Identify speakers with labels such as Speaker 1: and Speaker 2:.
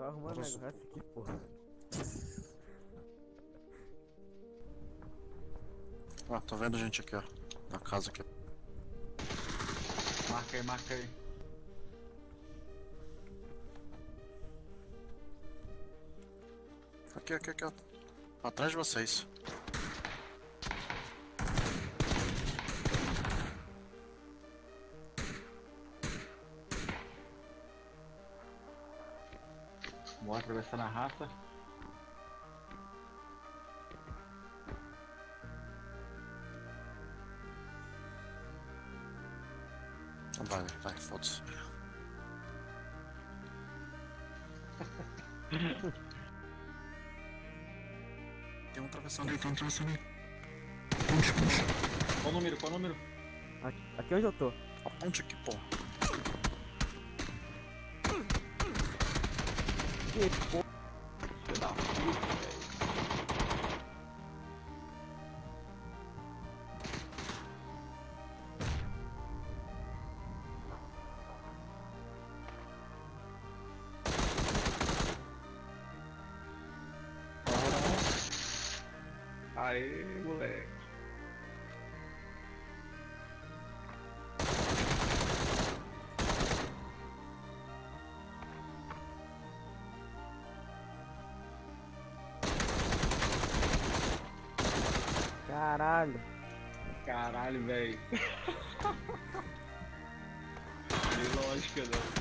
Speaker 1: Tô arrumando
Speaker 2: Nossa.
Speaker 1: negócio aqui, porra.
Speaker 2: Ó, tô vendo gente aqui, ó. Na casa aqui.
Speaker 3: Marca aí, marca aí.
Speaker 2: Aqui, aqui, aqui, ó. Atrás de vocês.
Speaker 3: Bora atravessar na raça.
Speaker 2: Então vai, vai, foda-se. Tem um atravessando aí, tem um atravessando aí. Ponte, ponte.
Speaker 3: Qual o número? Qual o número?
Speaker 1: Aqui, aqui onde eu tô.
Speaker 2: A ponte aqui, pô.
Speaker 1: Que porra.
Speaker 3: Filho da puta, velho. Aê, moleque.
Speaker 1: Caralho.
Speaker 3: Caralho, velho. Que lógica, né?